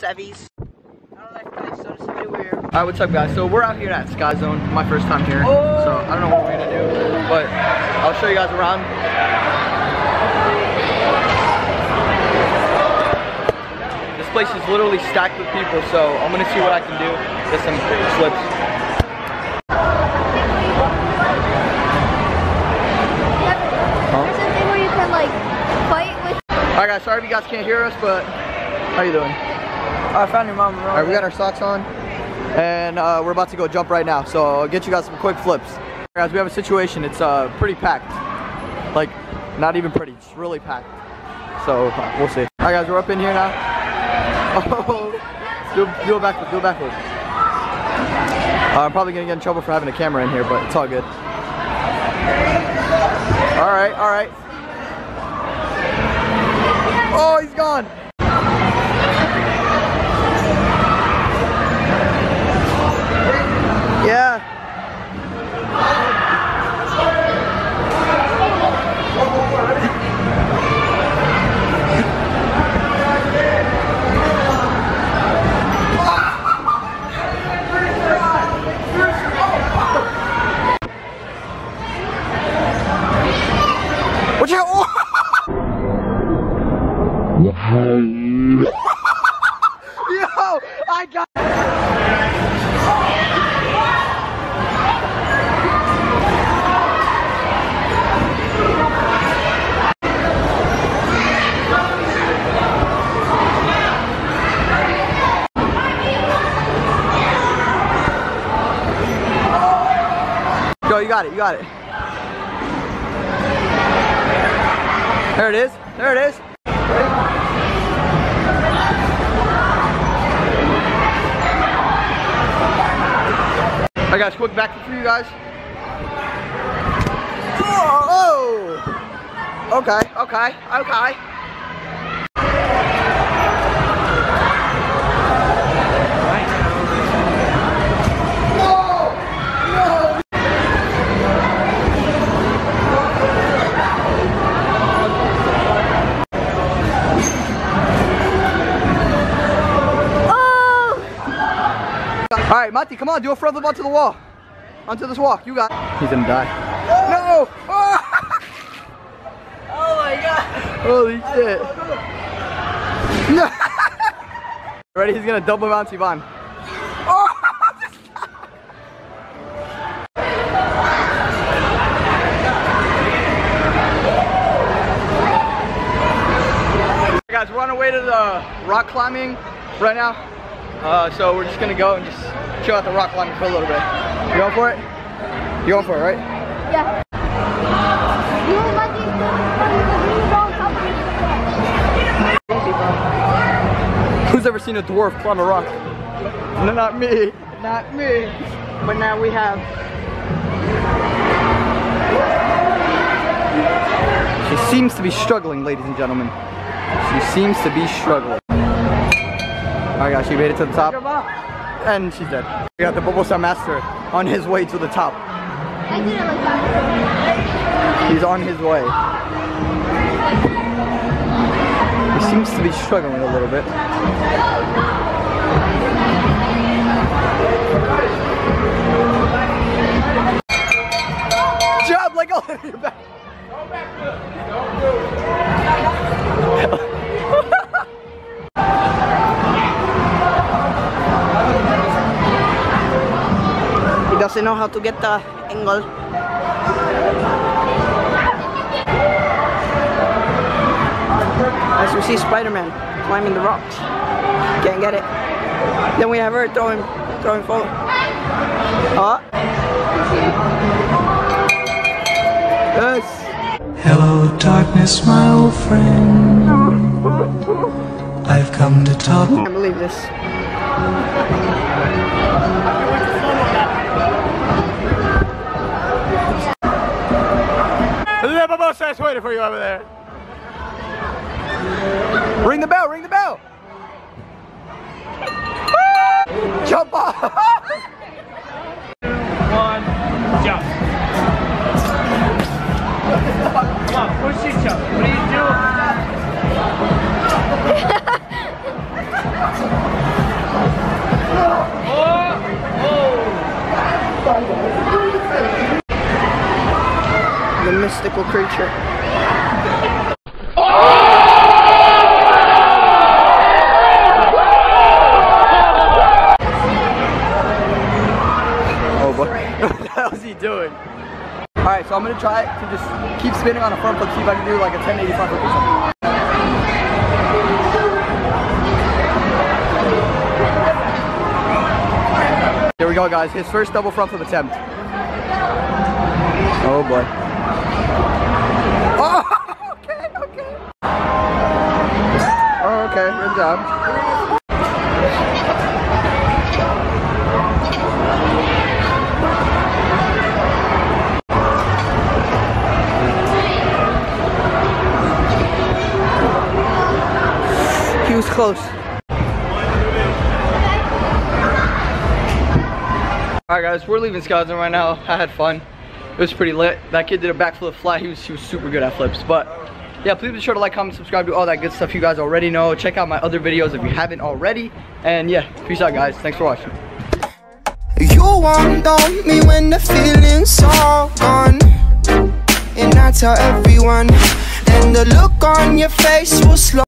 Sevies. I don't like guys, so it's very weird. Alright, what's up guys? So we're out here at Sky Zone, my first time here. Oh. So I don't know what we're gonna do, but I'll show you guys around. This place is literally stacked with people, so I'm gonna see what I can do. Get some flips. There's thing where you can like fight with. Alright guys, sorry if you guys can't hear us, but how you doing? I found your mom. Alright, we got our socks on, and uh, we're about to go jump right now. So I'll get you guys some quick flips. Guys, we have a situation. It's uh, pretty packed. Like, not even pretty, It's really packed. So uh, we'll see. Alright guys, we're up in here now. Oh, do, do a backflip, do a backflip. Uh, I'm probably gonna get in trouble for having a camera in here, but it's all good. Alright, alright. Oh, he's gone. You got it, you got it. There it is, there it is. I got a quick back for you guys. Oh. Okay, okay, okay. Oh! All right, Mati, come on, do a front flip onto the wall. Onto this walk, you got He's gonna die. No! Oh, Oh my god. holy shit. No! Ready? He's gonna double bounce Ivan. Oh! Guys, we're on our way to the rock climbing right now. Uh, so we're just gonna go and just chill out the rock climbing for a little bit. You going for it? You going for it, right? Yeah. You know, Mikey, you go on top of me. Who's ever seen a dwarf climb a rock? No, not me. Not me. But now we have She seems to be struggling, ladies and gentlemen. She seems to be struggling. Alright guys, she made it to the top. And she's dead. We got the Bubble Star Master on his way to the top. He's on his way. He seems to be struggling a little bit. He doesn't know how to get the angle. As we see Spider-Man climbing the rocks. Can't get it. Then we have her throwing throwing forward. Oh. Yes. Hello, darkness, my old friend. I've come to talk. I can't believe this. The Bubble waiting for you over there. Ring the bell, ring the bell. Jump off. One, jump. Come on, push it mystical creature. Oh boy. what the hell is he doing? Alright, so I'm gonna try to just keep spinning on a front flip, see if I can do like a 1080 front flip or something. Here we go guys, his first double front flip attempt. Oh boy. Oh, okay, okay. Oh, okay, good job. He was close. Alright guys, we're leaving Sky Zone right now. I had fun. It was pretty lit. That kid did a backflip fly. He was, he was super good at flips. But yeah, please be sure to like, comment, subscribe, do all that good stuff you guys already know. Check out my other videos if you haven't already. And yeah, peace out guys. Thanks for watching. You me when the feeling's all gone. And I tell everyone, and the look on your face will slow.